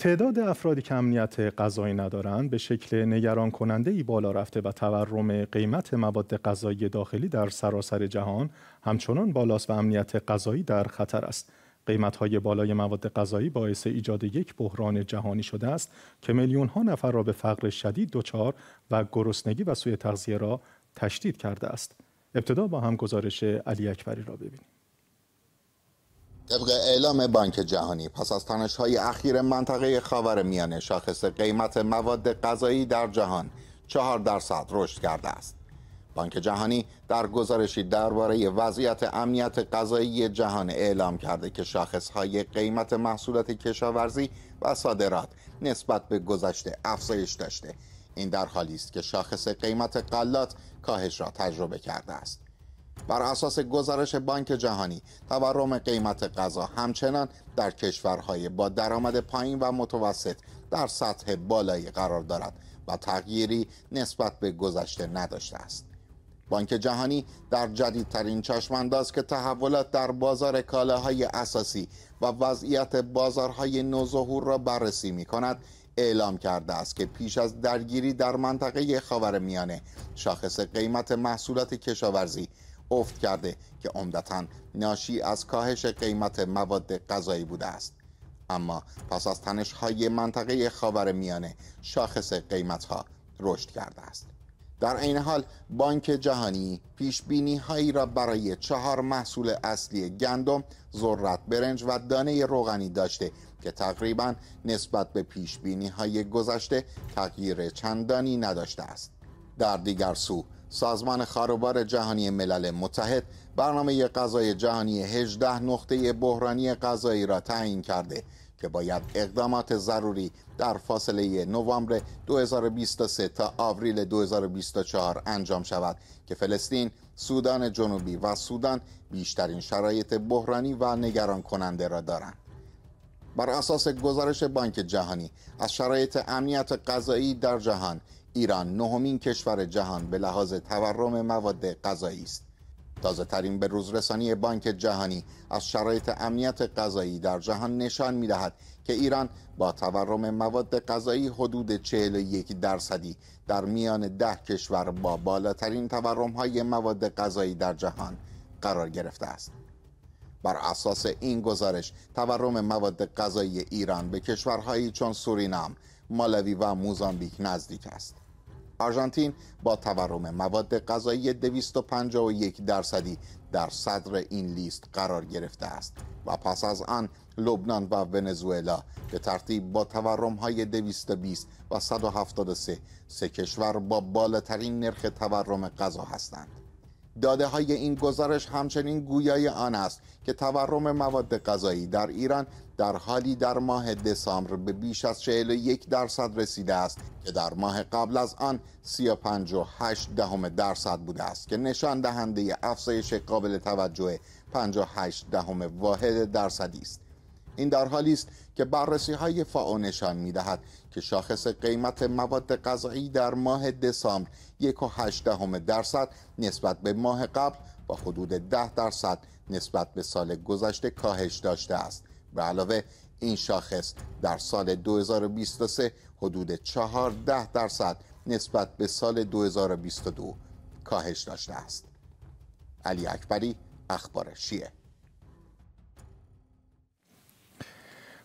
تعداد افرادی که امنیت غذایی ندارند به شکل نگران کننده ای بالا رفته و تورم قیمت مواد غذایی داخلی در سراسر جهان همچنان بالاست و امنیت غذایی در خطر است. قیمت های بالای مواد غذایی باعث ایجاد یک بحران جهانی شده است که میلیون ها نفر را به فقر شدید دچار و گرسنگی و سوء تغذیه را تشدید کرده است. ابتدا با هم گزارش علی اکبری را ببینیم. طبق اعلام بانک جهانی پس از تنش های اخیر منطقه خاور میانه شاخص قیمت مواد غذایی در جهان چهار درصد رشد کرده است. بانک جهانی در گزارشی درباره وضعیت امنیت غذایی جهان اعلام کرده که شاخص های قیمت محصولات کشاورزی و صادرات نسبت به گذشته افزایش داشته این در حالی است که شاخص قیمت غلات کاهش را تجربه کرده است بر اساس گزارش بانک جهانی تورم قیمت غذا همچنان در کشورهای با درآمد پایین و متوسط در سطح بالایی قرار دارد و تغییری نسبت به گذشته نداشته است. بانک جهانی در جدیدترین چشمانداز که تحولات در بازار کالاهای اساسی و وضعیت بازارهای نوظهور را بررسی می کند اعلام کرده است که پیش از درگیری در منطقه خاورمیانه شاخص قیمت محصولات کشاورزی افت کرده که عمدتا ناشی از کاهش قیمت مواد غذایی بوده است اما پس از تنش های منطقه خاور میانه شاخص قیمت ها رشد کرده است در این حال بانک جهانی پیش بینی هایی را برای چهار محصول اصلی گندم، ذرت برنج و دانه روغنی داشته که تقریبا نسبت به پیش بینی های گذشته تغییر چندانی نداشته است. در دیگر سو سازمان خاروبار جهانی ملل متحد برنامه غذای جهانی 18 نقطه بحرانی غذایی را تعیین کرده که باید اقدامات ضروری در فاصله نوامبر 2023 تا آوریل 2024 انجام شود که فلسطین، سودان جنوبی و سودان بیشترین شرایط بحرانی و نگران کننده را دارند. بر اساس گزارش بانک جهانی از شرایط امنیت غذایی در جهان ایران نهمین کشور جهان به لحاظ تورم مواد غذایی است تازه ترین به روزرسانی بانک جهانی از شرایط امنیت غذایی در جهان نشان می دهد که ایران با تورم مواد غذایی حدود 41 درصدی در میان ده کشور با بالاترین تورم های مواد غذایی در جهان قرار گرفته است. بر اساس این گزارش تورم مواد غذایی ایران به کشورهایی چون سورینام، مالوی و موزامبیک نزدیک است. آرژانتین با تورم مواد غذایی 251 درصدی در صدر این لیست قرار گرفته است و پس از آن لبنان و ونزوئلا به ترتیب با تورم های 220 و 173 سه کشور با بالاترین نرخ تورم غذا هستند. داده های این گزارش همچنین گویای آن است که تورم مواد غذایی در ایران در حالی در ماه دسامبر به بیش از 41 درصد رسیده است که در ماه قبل از آن 35.8 دهم درصد بوده است که نشان دهنده افزایش قابل توجه 58 دهم واحد درصدی است. این در حالی است که بررسی های فاو نشان می دهد که شاخص قیمت مواد غذایی در ماه دسامبر 1.8 دهم درصد نسبت به ماه قبل با حدود 10 درصد نسبت به سال گذشته کاهش داشته است به علاوه این شاخص در سال 2023 حدود 14 درصد نسبت به سال 2022 کاهش داشته است. علی اکبری اخبار شیعه.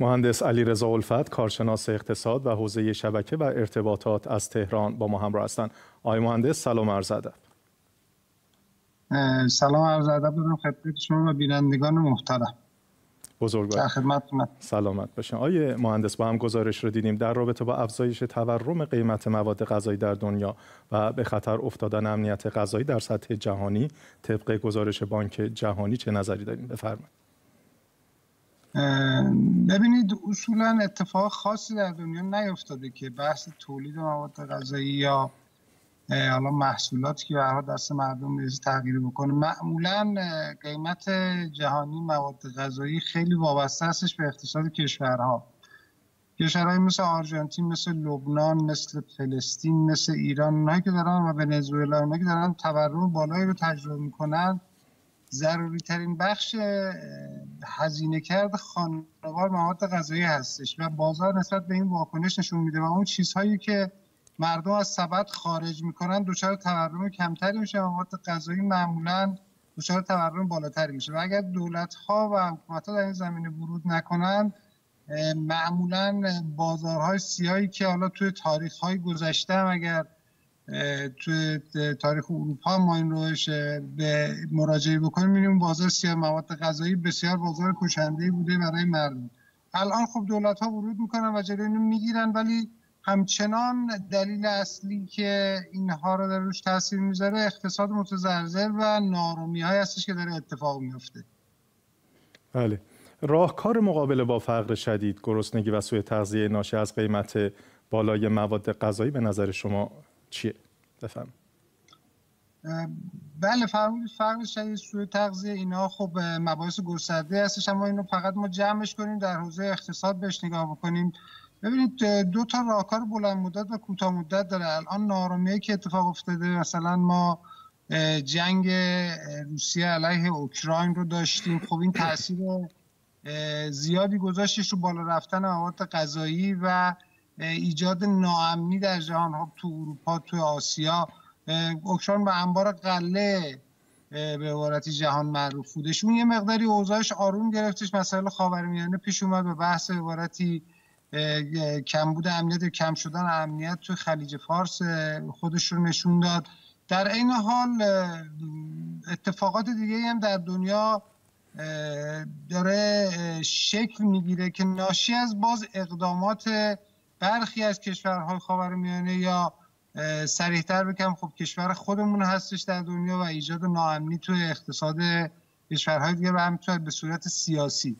مهندس علی رضا الفت کارشناس اقتصاد و حوزه شبکه و ارتباطات از تهران با ما همراه هستند. آقای مهندس سلام عرض ادب. سلام عرض ادب دارم خدمت شما و بینندگان محترم. بزرگوار. خدمتتون سلامت باشین. آیه مهندس با هم گزارش رو دیدیم. در رابطه با افزایش تورم قیمت مواد غذایی در دنیا و به خطر افتادن امنیت غذایی در سطح جهانی طبق گزارش بانک جهانی چه نظری داریم؟ بفرمایید. ببینید اصولا اتفاق خاصی در دنیا نیفتاده که بحث تولید مواد غذایی یا حالا محصولاتی که برای دست مردم می‌رسه تغییر بکنه. معمولا قیمت جهانی مواد غذایی خیلی وابسته هستش به اقتصاد کشورها. کشورهای مثل آرژانتین مثل لبنان مثل فلسطین مثل ایران اونایی که دارن و ونزوئلا اونایی که دارن تورم بالایی رو تجربه می‌کنن ضروری ترین بخش هزینه کرد خانوار مواد غذایی هستش و بازار نسبت به این واکنش نشون میده و اون چیزهایی که مردم از سبد خارج می‌کنن دچار تورم کمتری میشه مواد غذایی معمولا دچار تورم بالاتری میشه و اگر دولت ها و حکومت ها در این زمینه ورود نکنن معمولا بازارهای سیاهی که حالا توی تاریخ های گذشته اگر توی تاریخ اروپا ما این روش به مراجعه بکنیم می‌بینیم بازار سیاه مواد غذایی بسیار بازار کشنده بوده برای مردم. الان خب دولت ها ورود می‌کنن و جلوی اینو می‌گیرن ولی همچنان دلیل اصلی که اینها رو در روش تاثیر می‌ذاره اقتصاد متزلزل و نارومی های هستش که داره اتفاق میفته بله. راهکار مقابله با فقر شدید گرسنگی و سوء تغذیه ناشی از قیمت بالای مواد غذایی به نظر شما چیه؟ بفهم. بله فرمودید فقر شدید سوء تغذیه اینا خب مباحث گسترده هستش اما اینو فقط ما جمعش کنیم در حوزه اقتصاد بهش نگاه بکنیم. ببینید دو تا راهکار بلند مدت و کوتاه مدت داره. الان نارامیه که اتفاق افتاده مثلا ما جنگ روسیه علیه اوکراین رو داشتیم. خب این تاثیر زیادی گذاشتش رو بالا رفتن مواد غذایی و ایجاد ناامنی در جهان ها تو اروپا تو آسیا اوکراین به انبار قله به عبارتی جهان معروف بودش. اون یه مقداری اوضاعش آروم گرفتش مسائل خاورمیانه پیش اومد به بحث عبارتی کمبود امنیت کم شدن امنیت تو خلیج فارس خودش رو نشون داد. در این حال اتفاقات دیگه هم در دنیا داره شکل می‌گیره که ناشی از باز اقدامات برخی از کشورهای خاورمیانه یا سریحتر بکنم خب کشور خودمون هستش در دنیا و ایجاد ناامنی توی اقتصاد کشورهای دیگه و همینطور به صورت سیاسی.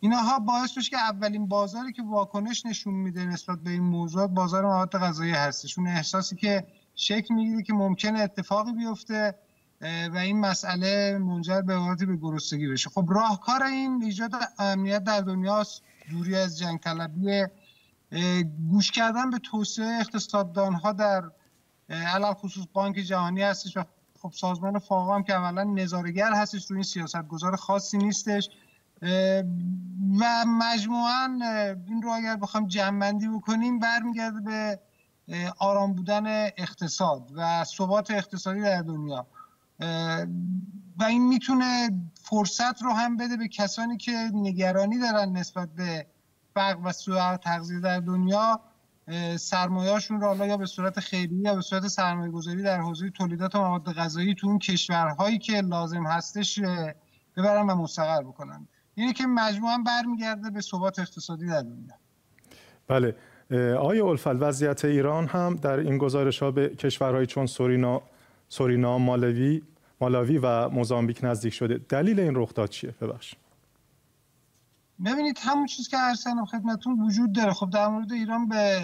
اینها باعث میشه که اولین بازاری که واکنش نشون میده نسبت به این موضوع بازار مواد غذایی هستش. اون احساسی که شکل می‌گیره که ممکنه اتفاقی بیفته و این مسئله منجر به عبارتی به گرسنگی بشه. خب راهکار این ایجاد امنیت در دنیاست. دوری از جنگ طلبی گوش کردن به توسعه اقتصاددان ها در علال خصوص بانک جهانی هستش و خب سازمان فاقا هم که عملا نظارگر هستش تو این سیاست گذار خاصی نیستش. و مجموعا این رو اگر بخوام جمعندی بکنیم برمیگرده به آرام بودن اقتصاد و ثبات اقتصادی در دنیا. و این می‌تونه فرصت رو هم بده به کسانی که نگرانی دارن نسبت به فقر و سوء تغذیه در دنیا سرمایه‌شون رو حالا یا به صورت خیلی یا به صورت سرمایه گذاری در حوزه تولیدات مواد غذایی تو اون کشورهایی که لازم هستش ببرن و مستقر بکنن. اینه که مجموعا برمیگرده به ثبات اقتصادی در دنیا. بله. آیا الفل وضعیت ایران هم در این گزارش ها به کشورهایی چون سورینا سورینا مالوی مالاوی و موزامبیک نزدیک شده. دلیل این رخداد چیه؟ ببخشید. ببینید همون چیز که ارسنم خدمتون وجود داره. خب در مورد ایران به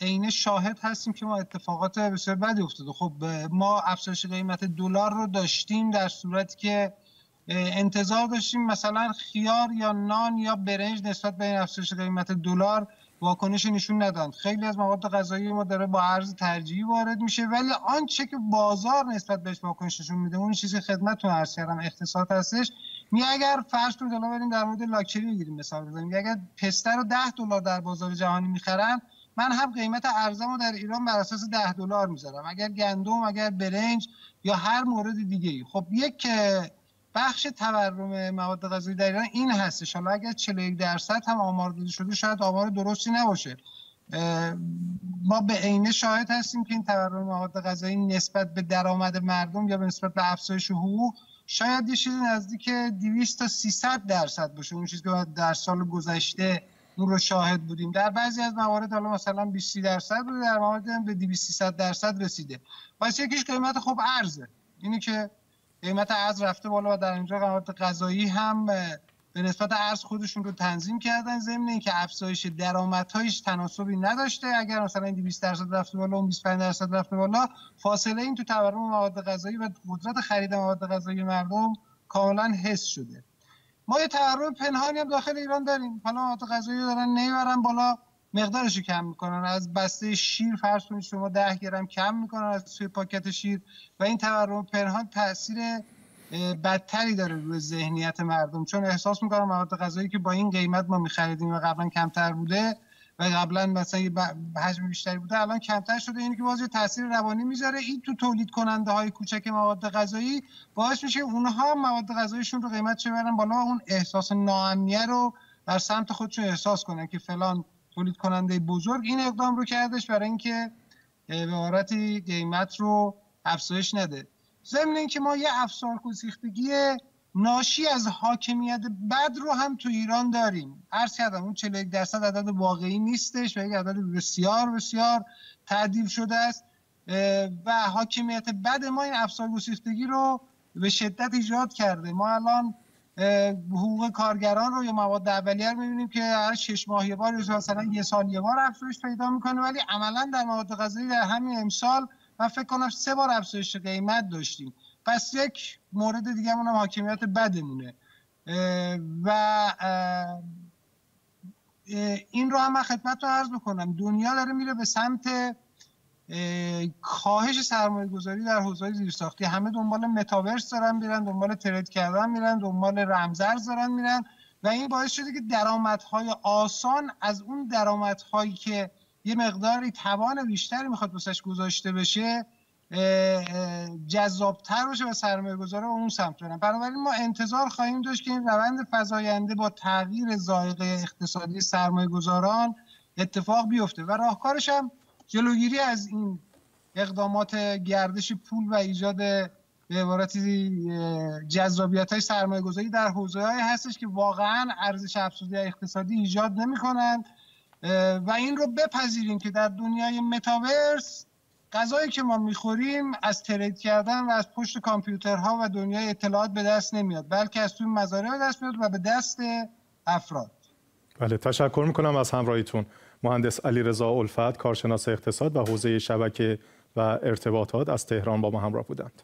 عین شاهد هستیم که ما اتفاقات بسیار بدی افتاده. خب ما افزایش قیمت دلار رو داشتیم در صورتی که انتظار داشتیم مثلا خیار یا نان یا برنج نسبت به این افزایش قیمت دلار واکنش نشون ندن. خیلی از مواد غذایی ما داره با ارز ترجیحی وارد میشه ولی آنچه که بازار نسبت بهش واکنش نشون میده اون چیزی خدمتتون عرض کردم اقتصاد هستش. می اگر فرض کنید الان بریم در مورد لاکچری بگیریم مثال بزنیم. اگر پسته رو 10 دلار در بازار جهانی می‌خرن من هم قیمت ارزمو در ایران بر اساس 10 دلار می‌ذارم. اگر گندم اگر برنج یا هر مورد دیگه ای خب یک بخش تورم مواد غذایی در ایران این هستش. حالا اگر 41 درصد هم آمار داده شده شاید آمار درستی نباشه. ما به عینه شاهد هستیم که این تورم مواد غذایی نسبت به درآمد مردم یا به نسبت به افزایش حقوق شاید یه چیزی نزدیک 200 تا 300 درصد باشه. اون چیزی که در سال گذشته اون رو شاهد بودیم. در بعضی از موارد حالا مثلا 20 درصد بوده در موارد به 200 300 درصد رسیده. واسه یکیش قیمت خوب ارزه اینی که قیمت ارز رفته بالا و در اینجا قیمت غذایی هم به نسبت ارز خودشون رو تنظیم کردن ضمن اینکه افزایش درآمدهایش تناسبی نداشته. اگر مثلا این 20 درصد رفته بالا اون 25 درصد رفته بالا فاصله این تو تورم مواد غذایی و قدرت خرید مواد غذایی مردم کاملا حس شده. ما یه تورم پنهانی هم داخل ایران داریم. حالا مواد غذایی دارن نمی‌برن بالا مقدارش رو کم می‌کنن. از بسته شیر فرض کنید شما 10 گرم کم می‌کنن از توی پاکت شیر و این تورم پنهان تاثیر بدتری داره روی ذهنیت مردم. چون احساس می‌کنم مواد غذایی که با این قیمت ما میخریدیم و قبلا کمتر بوده و قبلا مثلا یه حجم بیشتری بوده الان کمتر شده. اینی که باز تاثیر روانی می‌ذاره. این تو تولید کننده های کوچک مواد غذایی باعث میشه اونها مواد غذاییشون رو قیمت چه برن بالا اون احساس ناامنیه رو در سمت خودشون احساس کنن که فلان تولید کننده بزرگ این اقدام رو کردش برای اینکه به قیمت رو افزایش نده. ضمن اینکه ما یه افسار گسیختگی ناشی از حاکمیت بد رو هم تو ایران داریم. عرض کردم اون 41 درصد عدد واقعی نیستش و یک عدد بسیار بسیار تعدیل شده است. و حاکمیت بد ما این افسار گسیختگی رو به شدت ایجاد کرده. ما الان حقوق کارگران رو یا مواد اولیه رو می‌بینیم که هر شش ماه یه بار مثلا یه سال یه بار افزایش پیدا می‌کنه ولی عملا در مواد غذایی در همین امسال من فکر کنم سه بار افزایش قیمت داشتیم. پس یک مورد دیگه هم حاکمیت بدمونه. و این رو هم من خدمتتون عرض بکنم. دنیا داره میره به سمت کاهش سرمایه گذاری در حوزه زیرساختی. همه دنبال متاورس دارن میرن دنبال ترید کردن میرن دنبال رمزرز دارن میرن. و این باعث شده که درآمدهای آسان از اون درآمدهایی که یه مقداری توان بیشتری می‌خواد واسش گذاشته بشه جذابتر باشه و سرمایه گذاره اون سمت برن بنابراین ما انتظار خواهیم داشت که این روند فضاینده با تغییر زائقه اقتصادی سرمایه گذاران اتفاق بیفته و راهکارش هم جلوگیری از این اقدامات گردش پول و ایجاد به عبارتی جذابیت های سرمایه گذاری در حوزه هستش که واقعا ارزش افزوده اقتصادی ایجاد نمی کنند و این رو بپذیریم که در دنیای متاورس غذایی که ما می‌خوریم از ترید کردن و از پشت کامپیوترها و دنیای اطلاعات به دست نمیاد بلکه از توی مزارع به دست میاد و به دست افراد. بله تشکر می‌کنم از همراهیتون. مهندس علی رضا الفت کارشناس اقتصاد و حوزه شبکه و ارتباطات از تهران با ما همراه بودند.